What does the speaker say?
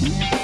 Bye.